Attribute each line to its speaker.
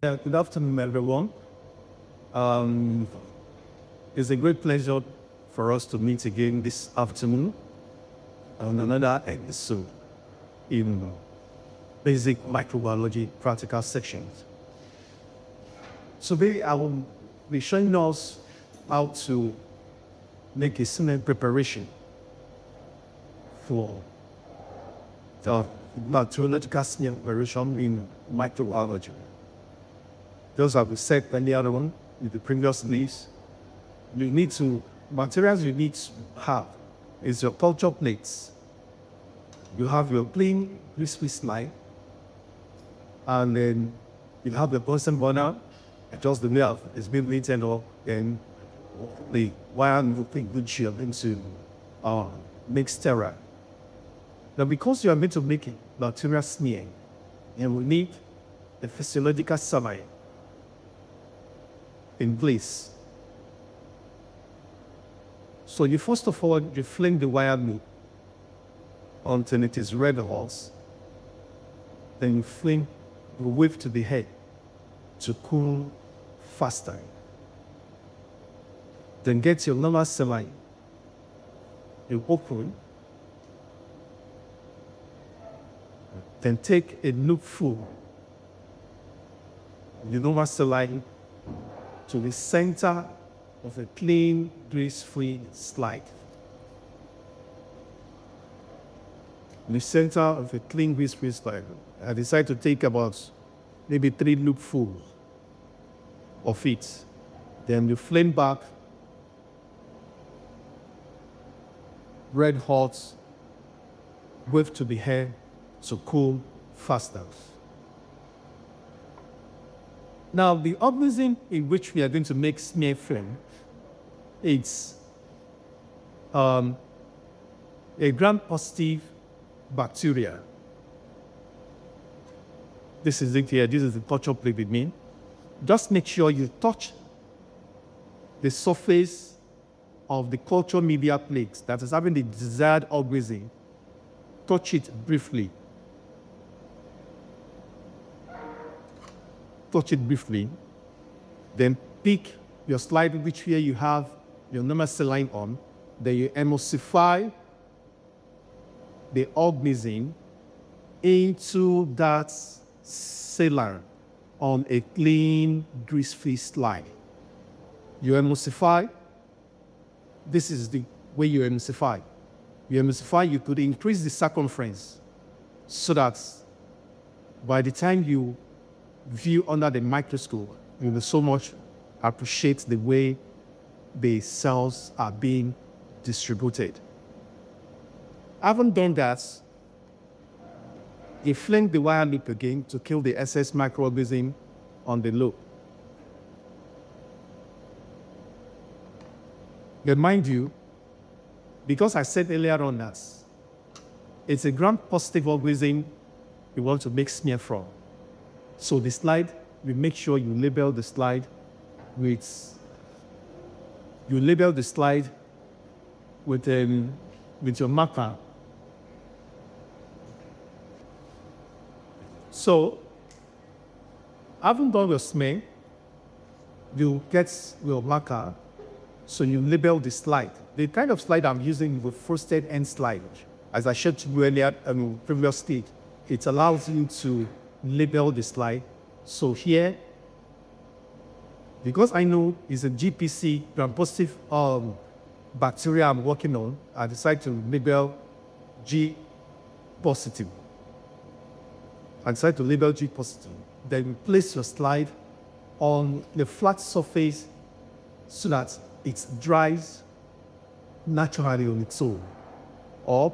Speaker 1: Yeah, good afternoon, everyone. Um, it's a great pleasure for us to meet again this afternoon on another episode in basic microbiology practical sections. So today I will be showing us how to make a smear preparation for the bacteriological preparation in microbiology. Those are the said earlier on in the previous list. You need to, materials you need to have is your culture plates. You have your plain grease-free slide, and then you have the Bunsen burner, adjust the nerve, it's been written off, and the wire moving good shield into uh, mixed sterile. Now, because you are meant to make a bacterial smear, and we need the physiological saline in place. So you first of all, you fling the wire loop until it is red hot. Then you fling the wave to the head to cool faster. Then get your normal saline. You open. Then take a loop full. The normal saline to the center of a clean, grease-free slide. In the center of a clean, grease-free slide. I decided to take about maybe three loopfuls of it. Then you flame back, red hot, wave to the hair to cool faster. Now, the organism in which we are going to make smear film, it's um, a gram-positive bacteria. This is it here. This is the culture plate with me. Just make sure you touch the surface of the culture media plate that is having the desired organism. Touch it briefly. Touch it briefly, then pick your slide which here you have your normal saline on, then you emulsify the organism into that saline on a clean, grease-free slide. You emulsify. This is the way you emulsify. You emulsify, you could increase the circumference so that by the time you view under the microscope, you will so much appreciate the way the cells are being distributed. Having done that, you fling the wire loop again to kill the excess microorganism on the loop. But mind you, because I said earlier on that it's a gram-positive organism you want to make smear from. So the slide, we make sure you label the slide with, you label the slide with, um, with your marker. So, having done your smear, you get your marker, so you label the slide. The kind of slide I'm using is a frosted end slide. As I showed you earlier um, previous stage, it allows you to label the slide. So here, because I know it's a GPC, gram-positive um, bacteria I'm working on, I decide to label G positive. I decide to label G positive. Then place your slide on the flat surface so that it dries naturally on its own. Or